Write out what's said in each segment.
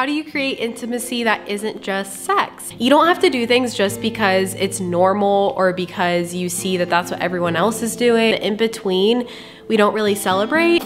how do you create intimacy that isn't just sex? You don't have to do things just because it's normal or because you see that that's what everyone else is doing. In between, we don't really celebrate.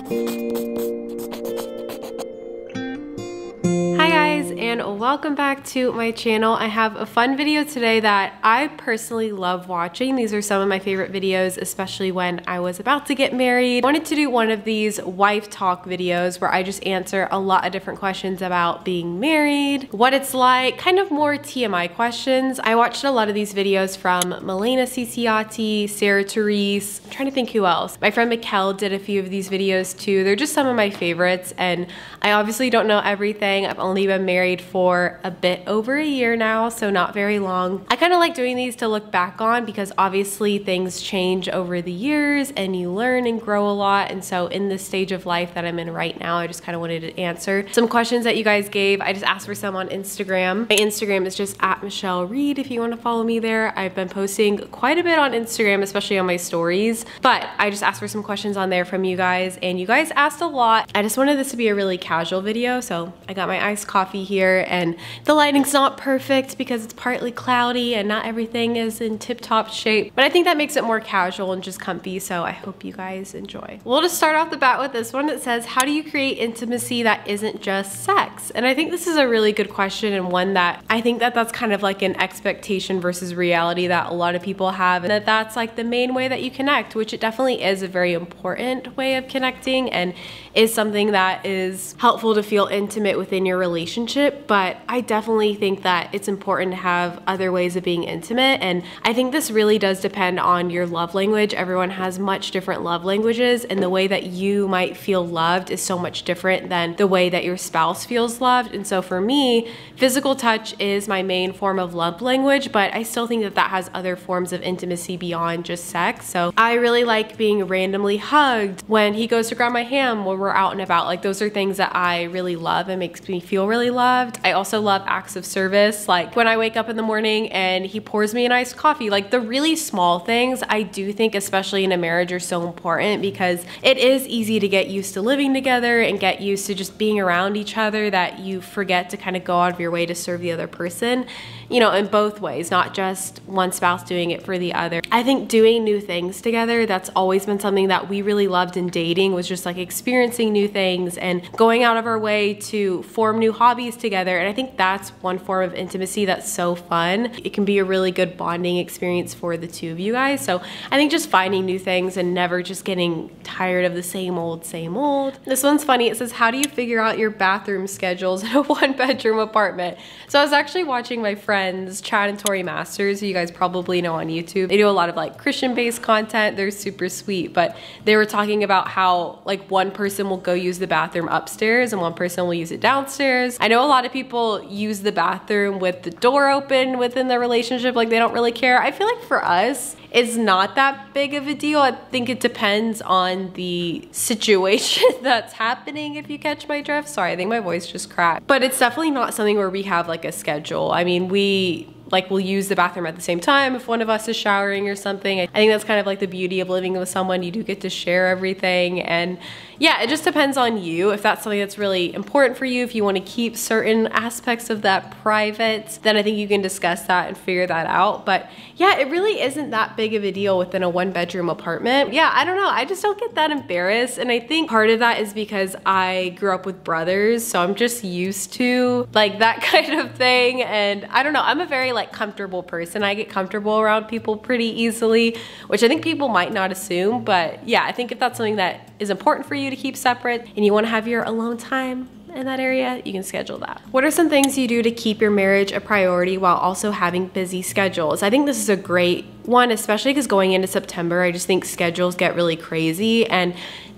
And welcome back to my channel. I have a fun video today that I personally love watching. These are some of my favorite videos, especially when I was about to get married. I wanted to do one of these wife talk videos where I just answer a lot of different questions about being married, what it's like, kind of more TMI questions. I watched a lot of these videos from Melena Cicciati, Sarah Therese, I'm trying to think who else. My friend Mikkel did a few of these videos too. They're just some of my favorites and I obviously don't know everything. I've only been married for a bit over a year now, so not very long. I kind of like doing these to look back on because obviously things change over the years and you learn and grow a lot. And so in this stage of life that I'm in right now, I just kind of wanted to answer some questions that you guys gave. I just asked for some on Instagram. My Instagram is just at Michelle Reed if you want to follow me there. I've been posting quite a bit on Instagram, especially on my stories, but I just asked for some questions on there from you guys and you guys asked a lot. I just wanted this to be a really casual video. So I got my iced coffee here and the lighting's not perfect because it's partly cloudy and not everything is in tip-top shape. But I think that makes it more casual and just comfy, so I hope you guys enjoy. We'll just start off the bat with this one that says, how do you create intimacy that isn't just sex? And I think this is a really good question and one that I think that that's kind of like an expectation versus reality that a lot of people have and that that's like the main way that you connect, which it definitely is a very important way of connecting and is something that is helpful to feel intimate within your relationship but I definitely think that it's important to have other ways of being intimate. And I think this really does depend on your love language. Everyone has much different love languages, and the way that you might feel loved is so much different than the way that your spouse feels loved. And so for me, physical touch is my main form of love language, but I still think that that has other forms of intimacy beyond just sex. So I really like being randomly hugged when he goes to grab my hand when we're out and about. Like those are things that I really love and makes me feel really loved. I also love acts of service, like when I wake up in the morning and he pours me an iced coffee. Like the really small things, I do think, especially in a marriage, are so important because it is easy to get used to living together and get used to just being around each other that you forget to kind of go out of your way to serve the other person you know, in both ways, not just one spouse doing it for the other. I think doing new things together, that's always been something that we really loved in dating was just like experiencing new things and going out of our way to form new hobbies together. And I think that's one form of intimacy that's so fun. It can be a really good bonding experience for the two of you guys. So I think just finding new things and never just getting tired of the same old, same old. This one's funny. It says, how do you figure out your bathroom schedules in a one bedroom apartment? So I was actually watching my friend friends, Chad and Tori Masters, who you guys probably know on YouTube. They do a lot of like Christian-based content. They're super sweet, but they were talking about how like one person will go use the bathroom upstairs and one person will use it downstairs. I know a lot of people use the bathroom with the door open within their relationship, like they don't really care. I feel like for us, it's not that big of a deal. I think it depends on the situation that's happening, if you catch my drift. Sorry, I think my voice just cracked. But it's definitely not something where we have like a schedule. I mean, we like we'll use the bathroom at the same time if one of us is showering or something. I think that's kind of like the beauty of living with someone. You do get to share everything and yeah, it just depends on you. If that's something that's really important for you, if you want to keep certain aspects of that private, then I think you can discuss that and figure that out. But yeah, it really isn't that big of a deal within a one bedroom apartment. Yeah, I don't know. I just don't get that embarrassed. And I think part of that is because I grew up with brothers. So I'm just used to like that kind of thing. And I don't know, I'm a very like comfortable person. I get comfortable around people pretty easily, which I think people might not assume. But yeah, I think if that's something that is important for you to keep separate and you wanna have your alone time in that area, you can schedule that. What are some things you do to keep your marriage a priority while also having busy schedules? I think this is a great one, especially because going into September, I just think schedules get really crazy and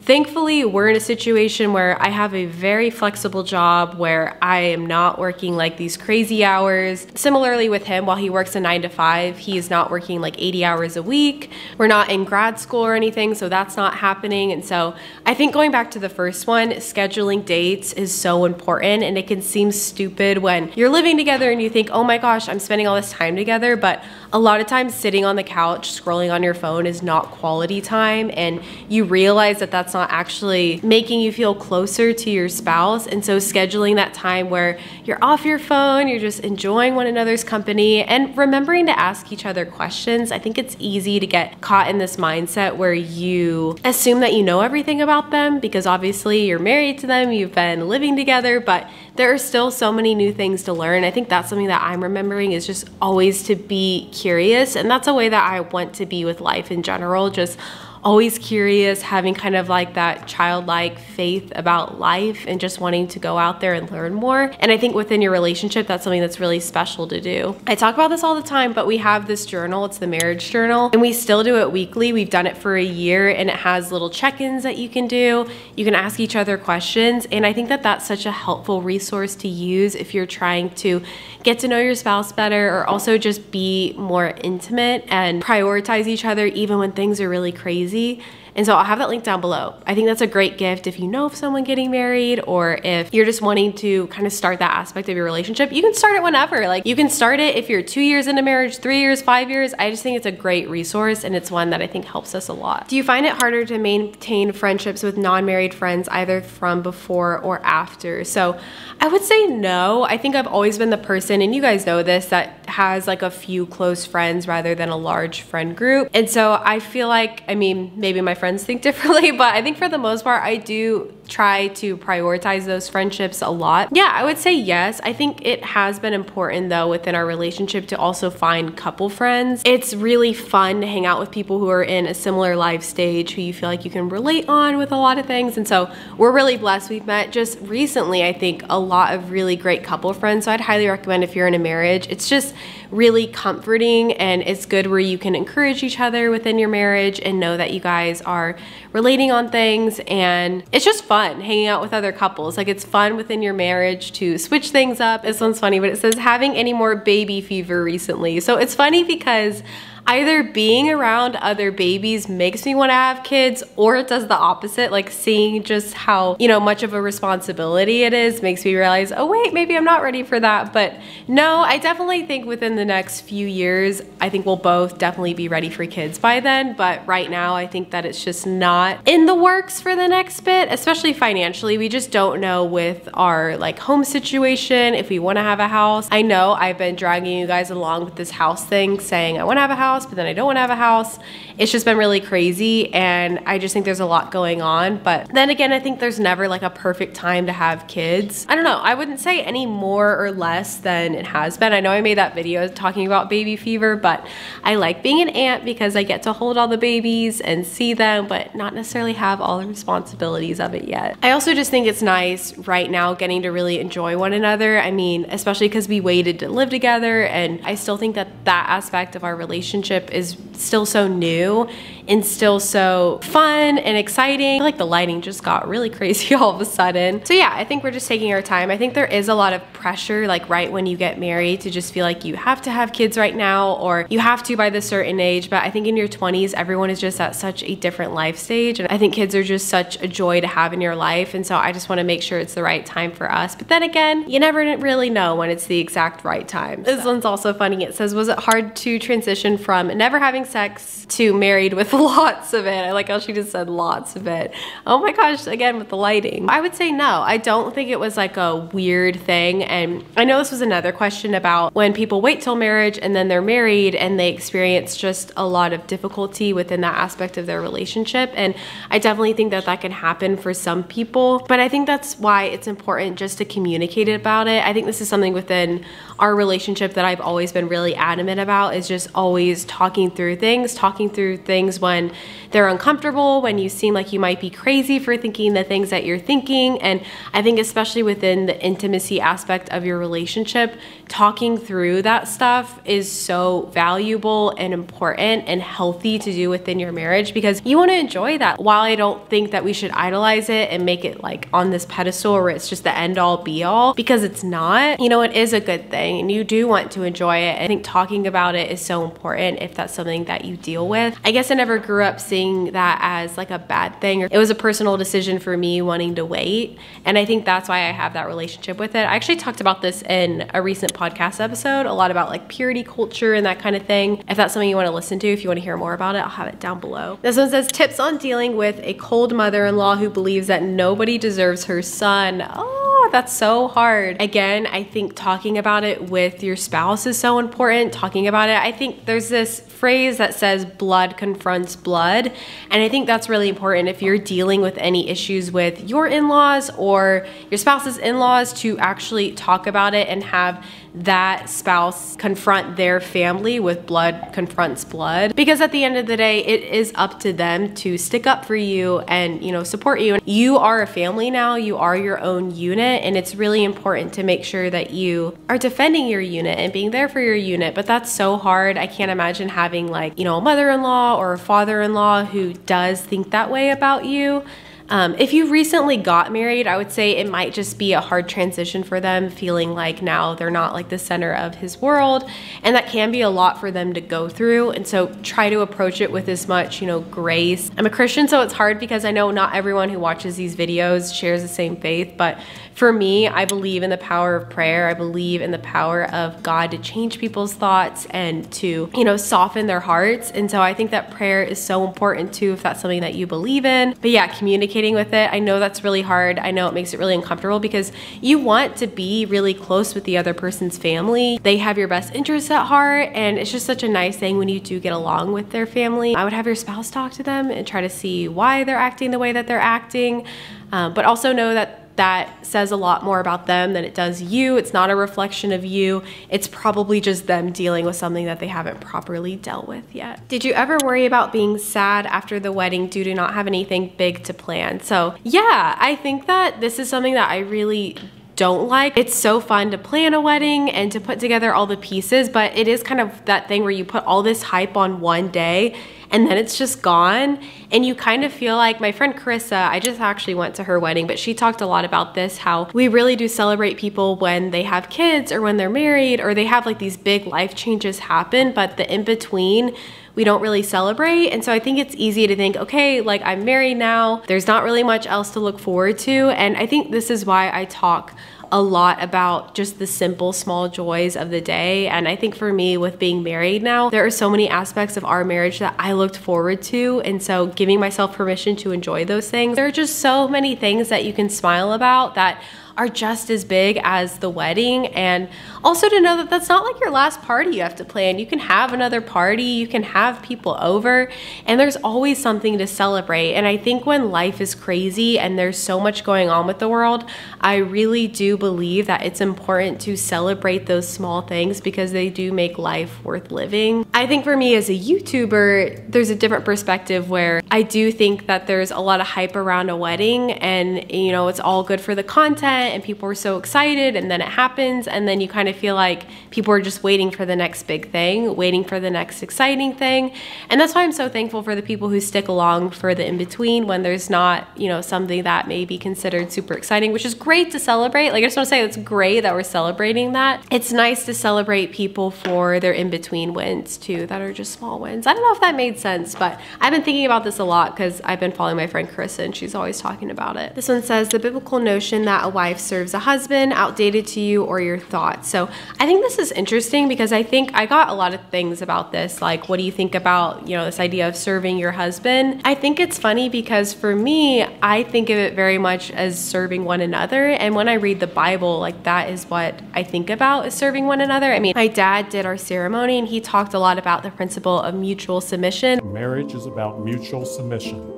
Thankfully, we're in a situation where I have a very flexible job where I am not working like these crazy hours. Similarly with him, while he works a nine to five, he is not working like 80 hours a week. We're not in grad school or anything, so that's not happening. And so I think going back to the first one, scheduling dates is so important and it can seem stupid when you're living together and you think, oh my gosh, I'm spending all this time together. But a lot of times sitting on the couch, scrolling on your phone is not quality time. And you realize that that's not actually making you feel closer to your spouse. And so scheduling that time where you're off your phone, you're just enjoying one another's company and remembering to ask each other questions. I think it's easy to get caught in this mindset where you assume that you know everything about them because obviously you're married to them, you've been living together, but there are still so many new things to learn. I think that's something that I'm remembering is just always to be curious. And that's a way that I want to be with life in general, just always curious, having kind of like that childlike faith about life and just wanting to go out there and learn more. And I think within your relationship, that's something that's really special to do. I talk about this all the time, but we have this journal, it's the marriage journal, and we still do it weekly. We've done it for a year and it has little check-ins that you can do. You can ask each other questions. And I think that that's such a helpful resource to use if you're trying to get to know your spouse better or also just be more intimate and prioritize each other even when things are really crazy easy and so I'll have that link down below. I think that's a great gift if you know of someone getting married or if you're just wanting to kind of start that aspect of your relationship. You can start it whenever. Like you can start it if you're two years into marriage, three years, five years. I just think it's a great resource and it's one that I think helps us a lot. Do you find it harder to maintain friendships with non-married friends either from before or after? So I would say no. I think I've always been the person, and you guys know this, that has like a few close friends rather than a large friend group. And so I feel like, I mean, maybe my friends think differently, but I think for the most part, I do try to prioritize those friendships a lot. Yeah, I would say yes. I think it has been important though within our relationship to also find couple friends. It's really fun to hang out with people who are in a similar life stage who you feel like you can relate on with a lot of things. And so we're really blessed. We've met just recently, I think, a lot of really great couple friends. So I'd highly recommend if you're in a marriage, it's just really comforting and it's good where you can encourage each other within your marriage and know that you guys are relating on things and it's just fun hanging out with other couples. Like it's fun within your marriage to switch things up. This one's funny, but it says having any more baby fever recently. So it's funny because either being around other babies makes me want to have kids or it does the opposite. Like seeing just how, you know, much of a responsibility it is makes me realize, oh wait, maybe I'm not ready for that. But no, I definitely think within the next few years, I think we'll both definitely be ready for kids by then. But right now, I think that it's just not in the works for the next bit, especially financially. We just don't know with our like home situation, if we want to have a house. I know I've been dragging you guys along with this house thing saying I want to have a house house, but then I don't want to have a house. It's just been really crazy and I just think there's a lot going on. But then again, I think there's never like a perfect time to have kids. I don't know, I wouldn't say any more or less than it has been. I know I made that video talking about baby fever, but I like being an aunt because I get to hold all the babies and see them, but not necessarily have all the responsibilities of it yet. I also just think it's nice right now getting to really enjoy one another. I mean, especially because we waited to live together and I still think that that aspect of our relationship relationship is still so new and still so fun and exciting. like the lighting just got really crazy all of a sudden. So yeah, I think we're just taking our time. I think there is a lot of pressure like right when you get married to just feel like you have to have kids right now or you have to by this certain age. But I think in your 20s, everyone is just at such a different life stage. And I think kids are just such a joy to have in your life. And so I just want to make sure it's the right time for us. But then again, you never really know when it's the exact right time. So. This one's also funny. It says, was it hard to transition from never having sex to married with lots of it. I like how she just said lots of it. Oh my gosh, again with the lighting. I would say no. I don't think it was like a weird thing. And I know this was another question about when people wait till marriage and then they're married and they experience just a lot of difficulty within that aspect of their relationship. And I definitely think that that can happen for some people. But I think that's why it's important just to communicate about it. I think this is something within our relationship that I've always been really adamant about is just always talking through things, talking through things when they're uncomfortable, when you seem like you might be crazy for thinking the things that you're thinking. And I think especially within the intimacy aspect of your relationship, talking through that stuff is so valuable and important and healthy to do within your marriage because you want to enjoy that. While I don't think that we should idolize it and make it like on this pedestal where it's just the end all be all because it's not, you know, it is a good thing and you do want to enjoy it. I think talking about it is so important if that's something that you deal with. I guess I never never grew up seeing that as like a bad thing. It was a personal decision for me wanting to wait. And I think that's why I have that relationship with it. I actually talked about this in a recent podcast episode, a lot about like purity culture and that kind of thing. If that's something you want to listen to, if you want to hear more about it, I'll have it down below. This one says tips on dealing with a cold mother-in-law who believes that nobody deserves her son. Oh, that's so hard. Again, I think talking about it with your spouse is so important. Talking about it, I think there's this phrase that says blood confronts blood. And I think that's really important if you're dealing with any issues with your in laws or your spouse's in laws to actually talk about it and have that spouse confront their family with blood confronts blood. Because at the end of the day it is up to them to stick up for you and you know support you. And you are a family now. You are your own unit. And it's really important to make sure that you are defending your unit and being there for your unit. But that's so hard. I can't imagine having like you know a mother-in-law or a father-in-law who does think that way about you um, if you recently got married, I would say it might just be a hard transition for them, feeling like now they're not like the center of his world. And that can be a lot for them to go through. And so try to approach it with as much, you know, grace. I'm a Christian, so it's hard because I know not everyone who watches these videos shares the same faith. But for me, I believe in the power of prayer. I believe in the power of God to change people's thoughts and to, you know, soften their hearts. And so I think that prayer is so important too, if that's something that you believe in. But yeah, communicate communicating with it. I know that's really hard. I know it makes it really uncomfortable because you want to be really close with the other person's family. They have your best interests at heart and it's just such a nice thing when you do get along with their family. I would have your spouse talk to them and try to see why they're acting the way that they're acting, um, but also know that that says a lot more about them than it does you. It's not a reflection of you. It's probably just them dealing with something that they haven't properly dealt with yet. Did you ever worry about being sad after the wedding due to not have anything big to plan? So yeah, I think that this is something that I really don't like. It's so fun to plan a wedding and to put together all the pieces, but it is kind of that thing where you put all this hype on one day and then it's just gone. And you kind of feel like my friend Carissa, I just actually went to her wedding, but she talked a lot about this how we really do celebrate people when they have kids or when they're married or they have like these big life changes happen, but the in between, we don't really celebrate. And so I think it's easy to think, okay, like I'm married now, there's not really much else to look forward to. And I think this is why I talk a lot about just the simple small joys of the day. And I think for me with being married now, there are so many aspects of our marriage that I looked forward to. And so giving myself permission to enjoy those things. There are just so many things that you can smile about that are just as big as the wedding. And also to know that that's not like your last party you have to plan. You can have another party, you can have people over, and there's always something to celebrate. And I think when life is crazy and there's so much going on with the world, I really do believe that it's important to celebrate those small things because they do make life worth living. I think for me as a YouTuber, there's a different perspective where I do think that there's a lot of hype around a wedding and you know, it's all good for the content and people were so excited and then it happens and then you kind of feel like people are just waiting for the next big thing, waiting for the next exciting thing. And that's why I'm so thankful for the people who stick along for the in-between when there's not, you know, something that may be considered super exciting, which is great to celebrate. Like I just want to say it's great that we're celebrating that. It's nice to celebrate people for their in-between wins too that are just small wins. I don't know if that made sense, but I've been thinking about this a lot because I've been following my friend Carissa and she's always talking about it. This one says the biblical notion that a wife serves a husband, outdated to you, or your thoughts. So I think this is interesting because I think I got a lot of things about this. Like, what do you think about, you know, this idea of serving your husband? I think it's funny because for me, I think of it very much as serving one another. And when I read the Bible, like that is what I think about is serving one another. I mean, my dad did our ceremony and he talked a lot about the principle of mutual submission. Marriage is about mutual submission.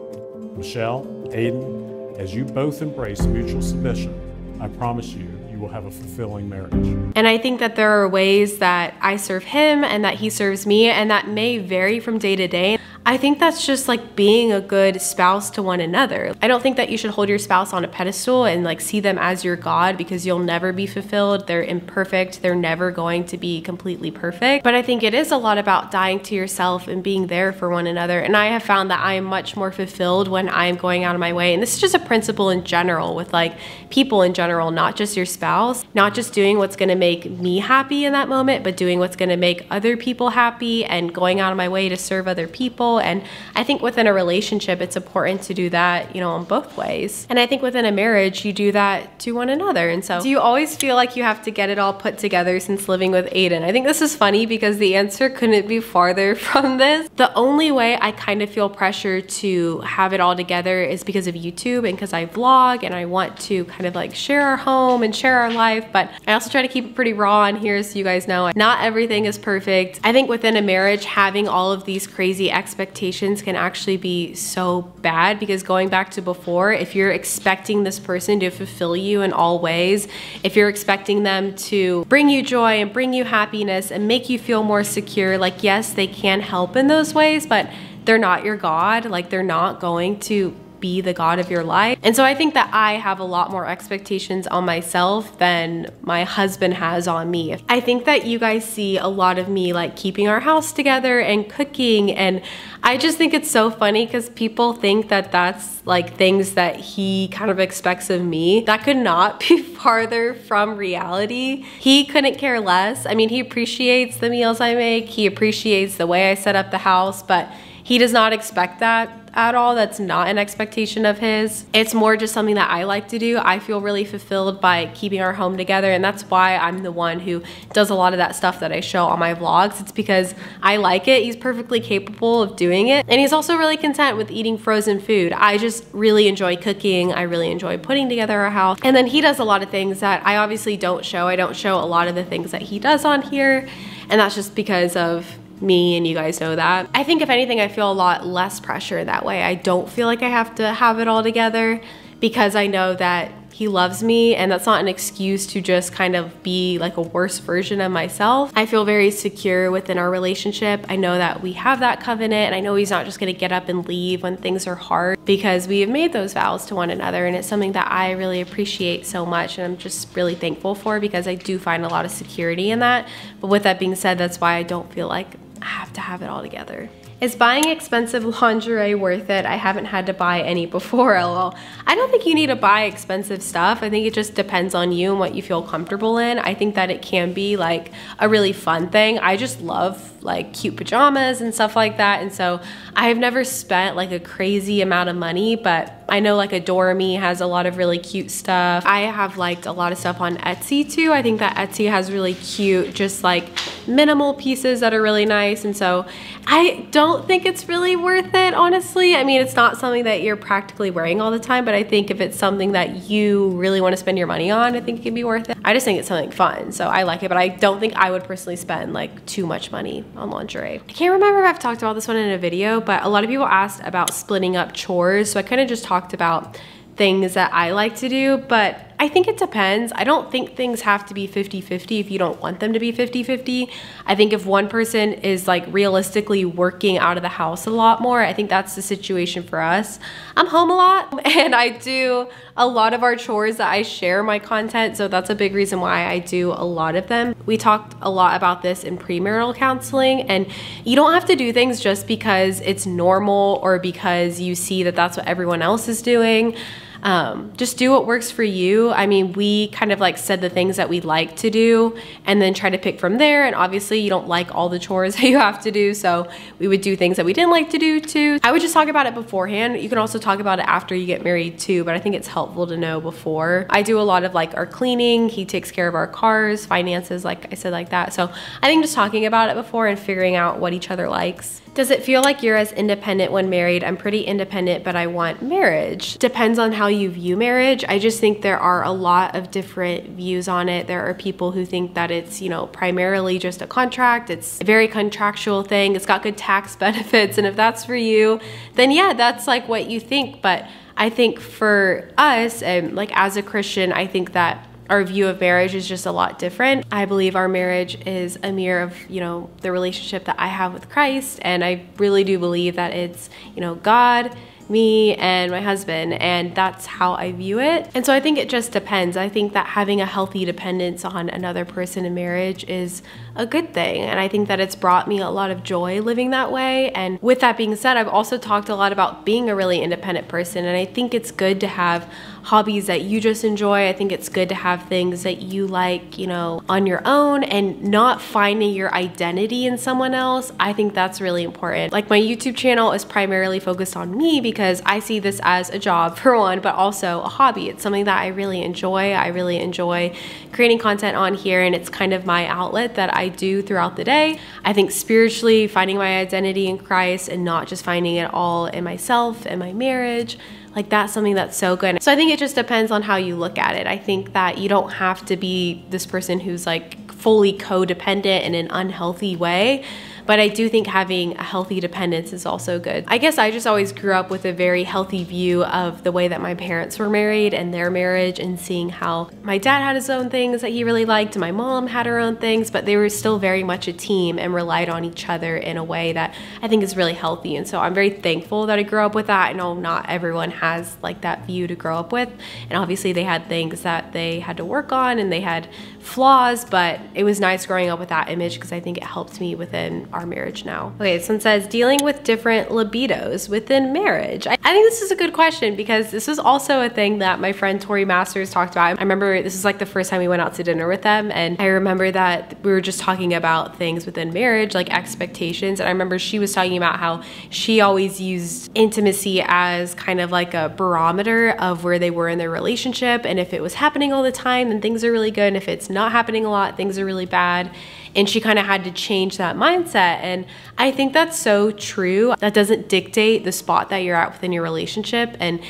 Michelle, Aiden, as you both embrace mutual submission, I promise you, you will have a fulfilling marriage. And I think that there are ways that I serve him and that he serves me, and that may vary from day to day. I think that's just like being a good spouse to one another. I don't think that you should hold your spouse on a pedestal and like see them as your God because you'll never be fulfilled. They're imperfect. They're never going to be completely perfect. But I think it is a lot about dying to yourself and being there for one another. And I have found that I am much more fulfilled when I'm going out of my way. And this is just a principle in general with like people in general, not just your spouse, not just doing what's going to make me happy in that moment, but doing what's going to make other people happy and going out of my way to serve other people And I think within a relationship, it's important to do that, you know, in both ways. And I think within a marriage, you do that to one another. And so, do you always feel like you have to get it all put together since living with Aiden? I think this is funny because the answer couldn't be farther from this. The only way I kind of feel pressure to have it all together is because of YouTube and because I vlog and I want to kind of like share our home and share our life. But I also try to keep it pretty raw on here so you guys know not everything is perfect. I think within a marriage, having all of these crazy expectations can actually be so bad because going back to before, if you're expecting this person to fulfill you in all ways, if you're expecting them to bring you joy and bring you happiness and make you feel more secure, like yes, they can help in those ways, but they're not your God. Like they're not going to be the God of your life. And so I think that I have a lot more expectations on myself than my husband has on me. I think that you guys see a lot of me like keeping our house together and cooking. And I just think it's so funny because people think that that's like things that he kind of expects of me. That could not be farther from reality. He couldn't care less. I mean, he appreciates the meals I make, he appreciates the way I set up the house, but he does not expect that at all. That's not an expectation of his. It's more just something that I like to do. I feel really fulfilled by keeping our home together, and that's why I'm the one who does a lot of that stuff that I show on my vlogs. It's because I like it. He's perfectly capable of doing it, and he's also really content with eating frozen food. I just really enjoy cooking. I really enjoy putting together a house. And then he does a lot of things that I obviously don't show. I don't show a lot of the things that he does on here, and that's just because of me and you guys know that. I think if anything, I feel a lot less pressure that way. I don't feel like I have to have it all together because I know that he loves me and that's not an excuse to just kind of be like a worse version of myself. I feel very secure within our relationship. I know that we have that covenant and I know he's not just gonna get up and leave when things are hard because we have made those vows to one another and it's something that I really appreciate so much and I'm just really thankful for because I do find a lot of security in that. But with that being said, that's why I don't feel like have to have it all together. Is buying expensive lingerie worth it? I haven't had to buy any before, lol. I don't think you need to buy expensive stuff. I think it just depends on you and what you feel comfortable in. I think that it can be like a really fun thing. I just love like cute pajamas and stuff like that. And so I've never spent like a crazy amount of money, but I know like Adore Me has a lot of really cute stuff. I have liked a lot of stuff on Etsy too. I think that Etsy has really cute, just like minimal pieces that are really nice. And so I don't think it's really worth it, honestly. I mean, it's not something that you're practically wearing all the time, but I think if it's something that you really want to spend your money on, I think it can be worth it. I just think it's something fun, so I like it, but I don't think I would personally spend like too much money on lingerie. I can't remember if I've talked about this one in a video, but a lot of people asked about splitting up chores, so I kind of just talked about things that I like to do, but I think it depends. I don't think things have to be 50-50 if you don't want them to be 50-50. I think if one person is like realistically working out of the house a lot more, I think that's the situation for us. I'm home a lot and I do a lot of our chores that I share my content, so that's a big reason why I do a lot of them. We talked a lot about this in premarital counseling and you don't have to do things just because it's normal or because you see that that's what everyone else is doing um, just do what works for you. I mean, we kind of like said the things that we like to do and then try to pick from there. And obviously, you don't like all the chores that you have to do. So we would do things that we didn't like to do too. I would just talk about it beforehand. You can also talk about it after you get married too, but I think it's helpful to know before. I do a lot of like our cleaning, he takes care of our cars, finances, like I said, like that. So I think just talking about it before and figuring out what each other likes. Does it feel like you're as independent when married? I'm pretty independent, but I want marriage. Depends on how you view marriage. I just think there are a lot of different views on it. There are people who think that it's, you know, primarily just a contract. It's a very contractual thing. It's got good tax benefits. And if that's for you, then yeah, that's like what you think. But I think for us, and like as a Christian, I think that our view of marriage is just a lot different. I believe our marriage is a mirror of, you know, the relationship that I have with Christ. And I really do believe that it's, you know, God me and my husband, and that's how I view it. And so I think it just depends. I think that having a healthy dependence on another person in marriage is a good thing. And I think that it's brought me a lot of joy living that way. And with that being said, I've also talked a lot about being a really independent person. And I think it's good to have hobbies that you just enjoy. I think it's good to have things that you like, you know, on your own and not finding your identity in someone else. I think that's really important. Like my YouTube channel is primarily focused on me because I see this as a job for one, but also a hobby. It's something that I really enjoy. I really enjoy creating content on here and it's kind of my outlet that I do throughout the day. I think spiritually finding my identity in Christ and not just finding it all in myself and my marriage like that's something that's so good. So I think it just depends on how you look at it. I think that you don't have to be this person who's like fully codependent in an unhealthy way. But I do think having a healthy dependence is also good. I guess I just always grew up with a very healthy view of the way that my parents were married and their marriage and seeing how my dad had his own things that he really liked my mom had her own things, but they were still very much a team and relied on each other in a way that I think is really healthy. And so I'm very thankful that I grew up with that. I know not everyone has like that view to grow up with. And obviously they had things that they had to work on and they had flaws, but it was nice growing up with that image because I think it helped me within our marriage now. Okay, this one says dealing with different libidos within marriage. I, I, think this is a good question because this is also a thing that my friend Tori Masters talked about. I remember this is like the first time we went out to dinner with them and I remember that we were just talking about things within marriage, like expectations. And I remember she was talking about how she always used intimacy as kind of like a barometer of where they were in their relationship. And if it was happening all the time, then things are really good. And if it's not happening a lot, things are really bad and she kind of had to change that mindset. And I think that's so true. That doesn't dictate the spot that you're at within your relationship, and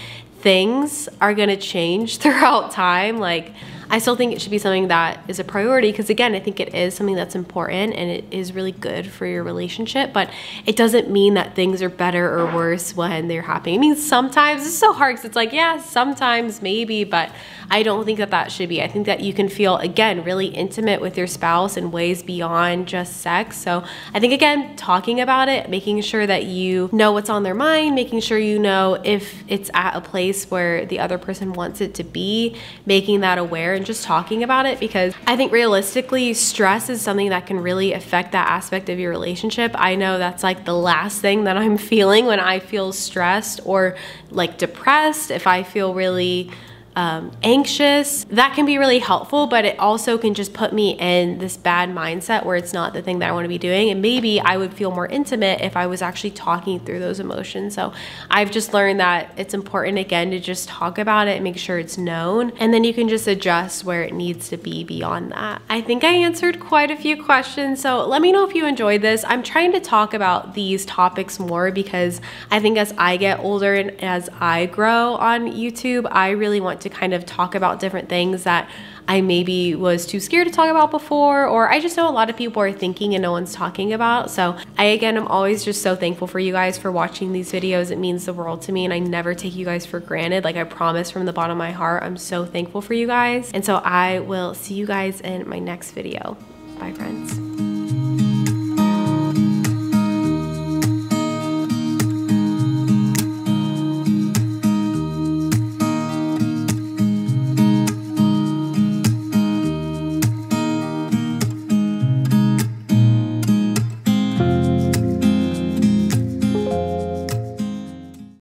things are gonna change throughout time. Like, I still think it should be something that is a priority because, again, I think it is something that's important and it is really good for your relationship. But it doesn't mean that things are better or worse when they're happening. I mean, sometimes it's so hard because it's like, yeah, sometimes maybe, but I don't think that that should be. I think that you can feel, again, really intimate with your spouse in ways beyond just sex. So I think, again, talking about it, making sure that you know what's on their mind, making sure you know if it's at a place where the other person wants it to be, making that aware and just talking about it because I think realistically, stress is something that can really affect that aspect of your relationship. I know that's like the last thing that I'm feeling when I feel stressed or like depressed, if I feel really um, anxious. That can be really helpful, but it also can just put me in this bad mindset where it's not the thing that I want to be doing. And maybe I would feel more intimate if I was actually talking through those emotions. So I've just learned that it's important again to just talk about it make sure it's known. And then you can just adjust where it needs to be beyond that. I think I answered quite a few questions. So let me know if you enjoyed this. I'm trying to talk about these topics more because I think as I get older and as I grow on YouTube, I really want to to kind of talk about different things that I maybe was too scared to talk about before, or I just know a lot of people are thinking and no one's talking about. So I, again, I'm always just so thankful for you guys for watching these videos. It means the world to me and I never take you guys for granted. Like I promise from the bottom of my heart, I'm so thankful for you guys. And so I will see you guys in my next video. Bye friends.